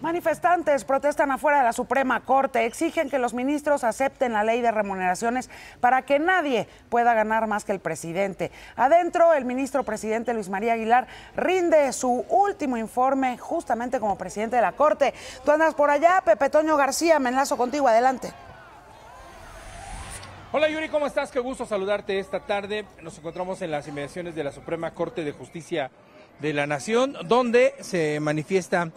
Manifestantes protestan afuera de la Suprema Corte, exigen que los ministros acepten la ley de remuneraciones para que nadie pueda ganar más que el presidente. Adentro, el ministro presidente Luis María Aguilar rinde su último informe justamente como presidente de la Corte. Tú andas por allá, Pepe Toño García, me enlazo contigo, adelante. Hola Yuri, ¿cómo estás? Qué gusto saludarte esta tarde. Nos encontramos en las inmediaciones de la Suprema Corte de Justicia de la Nación, donde se manifiesta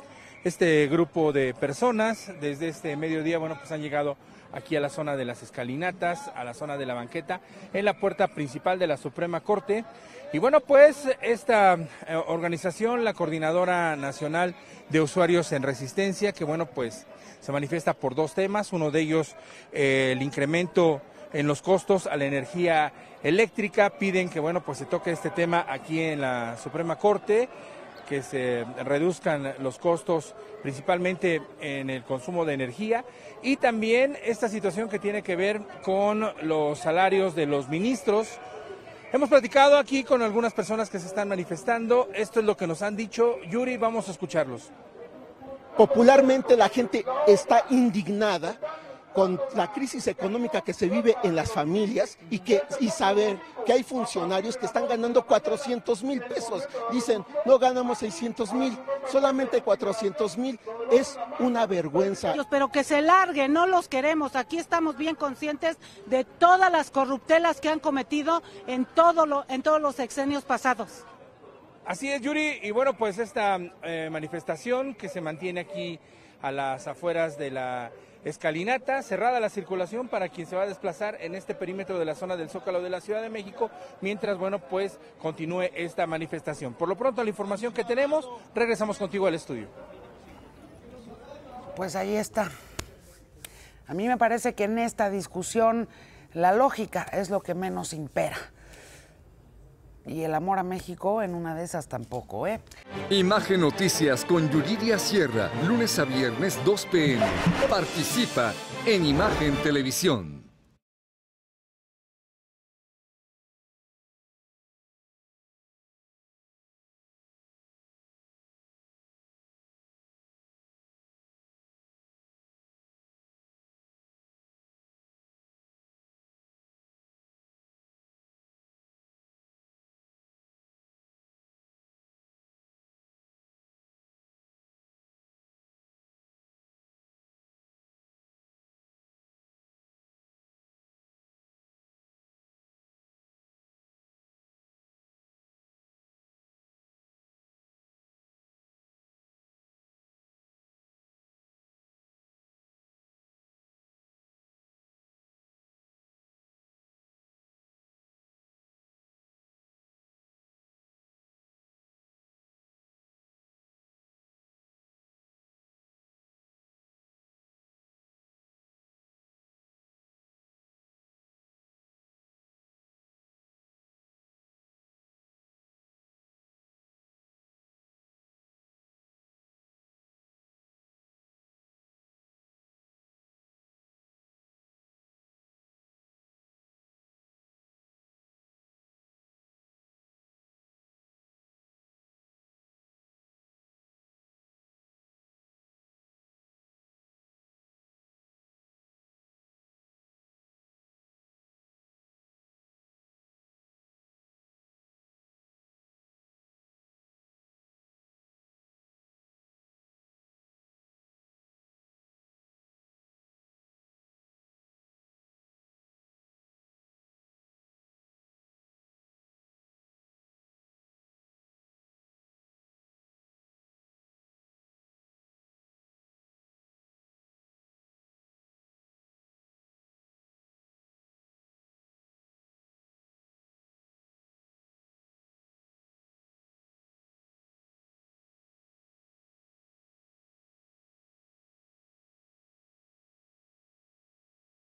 este grupo de personas desde este mediodía, bueno, pues han llegado aquí a la zona de las escalinatas, a la zona de la banqueta, en la puerta principal de la Suprema Corte. Y bueno, pues esta eh, organización, la Coordinadora Nacional de Usuarios en Resistencia, que bueno, pues se manifiesta por dos temas, uno de ellos eh, el incremento en los costos a la energía eléctrica, piden que bueno, pues se toque este tema aquí en la Suprema Corte que se reduzcan los costos principalmente en el consumo de energía y también esta situación que tiene que ver con los salarios de los ministros. Hemos platicado aquí con algunas personas que se están manifestando, esto es lo que nos han dicho. Yuri, vamos a escucharlos. Popularmente la gente está indignada con la crisis económica que se vive en las familias y, que, y saber que hay funcionarios que están ganando 400 mil pesos. Dicen, no ganamos 600 mil, solamente 400 mil. Es una vergüenza. Pero que se largue, no los queremos. Aquí estamos bien conscientes de todas las corruptelas que han cometido en, todo lo, en todos los sexenios pasados. Así es, Yuri. Y bueno, pues esta eh, manifestación que se mantiene aquí a las afueras de la escalinata, cerrada la circulación para quien se va a desplazar en este perímetro de la zona del Zócalo de la Ciudad de México, mientras, bueno, pues continúe esta manifestación. Por lo pronto, la información que tenemos, regresamos contigo al estudio. Pues ahí está. A mí me parece que en esta discusión la lógica es lo que menos impera. Y el amor a México en una de esas tampoco, ¿eh? Imagen Noticias con Yuridia Sierra, lunes a viernes 2 pm. Participa en Imagen Televisión.